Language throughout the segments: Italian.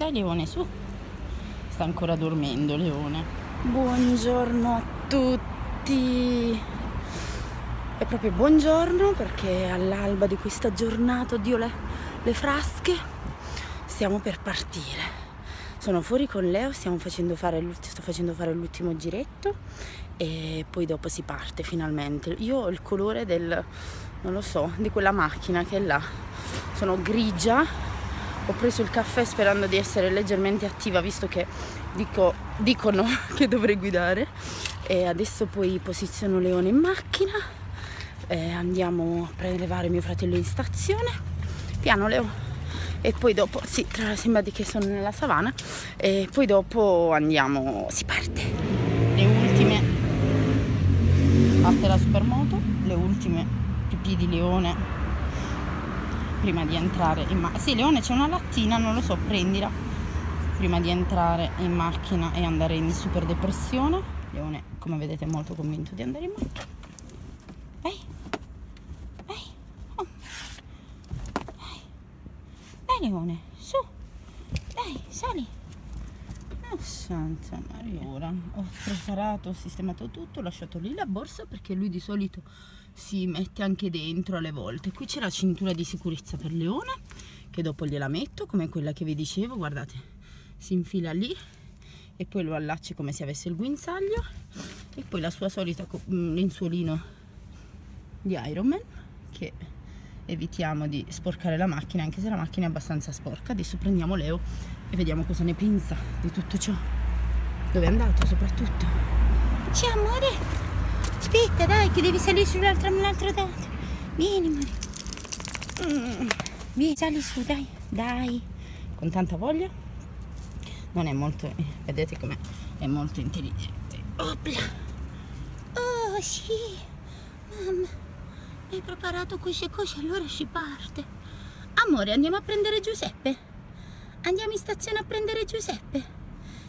Dai Leone, su. Sta ancora dormendo Leone. Buongiorno a tutti. È proprio buongiorno perché all'alba di questa giornata, oddio le, le frasche, stiamo per partire. Sono fuori con Leo, stiamo facendo fare sto facendo fare l'ultimo giretto e poi dopo si parte finalmente. Io ho il colore del, non lo so, di quella macchina che è là. Sono grigia, ho preso il caffè sperando di essere leggermente attiva visto che dico, dicono che dovrei guidare. E adesso poi posiziono Leone in macchina. E andiamo a prelevare mio fratello in stazione. Piano Leo. E poi dopo, sì, tra, sembra di che sono nella savana. E poi dopo andiamo, si parte. Le ultime, parte la supermoto, le ultime pipì di leone prima di entrare in macchina. Sì, leone c'è una lattina, non lo so, prendila prima di entrare in macchina e andare in super depressione. Leone, come vedete, è molto convinto di andare in macchina. Vai. leone, su, dai, sali. Oh, Santa Maria. Allora, ho preparato, ho sistemato tutto, ho lasciato lì la borsa perché lui di solito si mette anche dentro alle volte. Qui c'è la cintura di sicurezza per leone, che dopo gliela metto, come quella che vi dicevo, guardate, si infila lì e poi lo allacci come se avesse il guinzaglio e poi la sua solita mm, lenzuolino di Ironman che evitiamo di sporcare la macchina anche se la macchina è abbastanza sporca. Adesso prendiamo Leo e vediamo cosa ne pensa di tutto ciò. Dove è andato soprattutto? Ciao amore aspetta dai che devi salire sull'altra un'altra data vieni amore mm. vieni sali su dai dai con tanta voglia non è molto vedete com'è è molto intelligente Opla. oh sì mamma hai preparato queste cose, allora si parte. Amore, andiamo a prendere Giuseppe? Andiamo in stazione a prendere Giuseppe?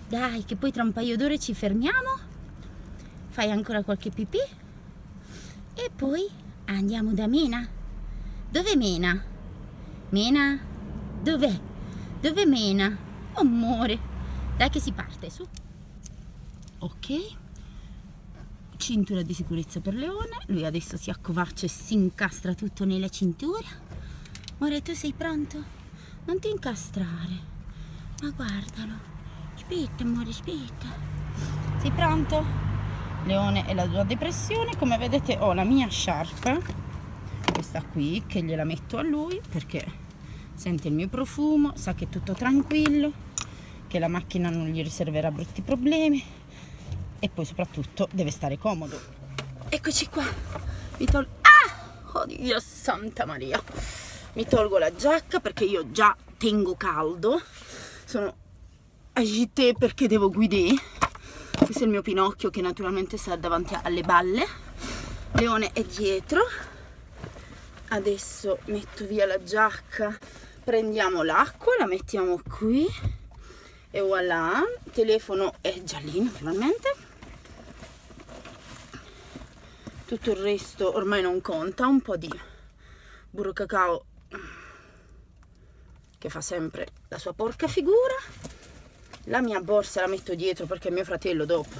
Dai, che poi tra un paio d'ore ci fermiamo. Fai ancora qualche pipì. E poi andiamo da Mena. Dov'è Mena? Mena? Dov'è? Dov'è Mena? Amore. Dai che si parte, su. Ok cintura di sicurezza per leone lui adesso si accovaccia e si incastra tutto nella cintura amore tu sei pronto? non ti incastrare ma guardalo aspetta amore aspetta sei pronto? Leone e la tua depressione come vedete ho la mia sciarpa questa qui che gliela metto a lui perché sente il mio profumo sa che è tutto tranquillo che la macchina non gli riserverà brutti problemi e poi soprattutto deve stare comodo. Eccoci qua, mi tolgo... Ah! Oddio santa Maria! Mi tolgo la giacca perché io già tengo caldo, sono agité perché devo guidare. Questo è il mio Pinocchio che naturalmente sta davanti alle balle. Leone è dietro. Adesso metto via la giacca, prendiamo l'acqua, la mettiamo qui. E voilà, il telefono è giallino naturalmente tutto il resto ormai non conta. Un po' di burro cacao che fa sempre la sua porca figura la mia borsa la metto dietro perché mio fratello dopo.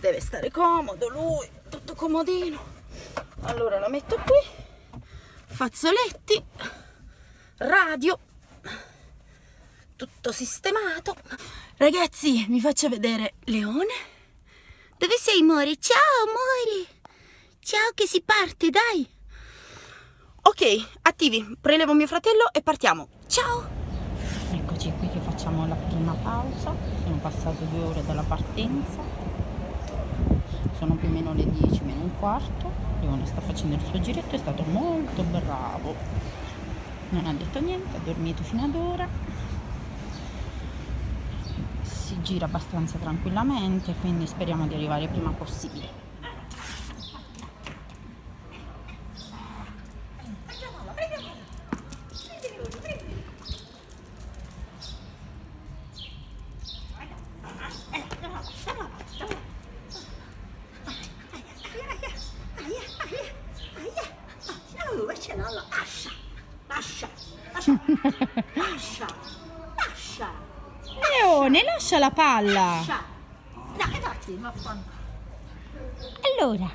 Deve stare comodo lui tutto comodino. Allora la metto qui. Fazzoletti. Radio. Tutto sistemato. Ragazzi vi faccio vedere Leone. Dove sei amore? ciao amore Ciao che si parte, dai! Ok, attivi, prelevo mio fratello e partiamo. Ciao! Eccoci qui che facciamo la prima pausa. Sono passate due ore dalla partenza. Sono più o meno le 10 meno un quarto. Leone sta facendo il suo giretto, è stato molto bravo. Non ha detto niente, ha dormito fino ad ora. Si gira abbastanza tranquillamente, quindi speriamo di arrivare prima possibile. Lascia, lascia, lascia, lascia, lascia. lascia la palla. Dai, dai, vaffanculo. Allora,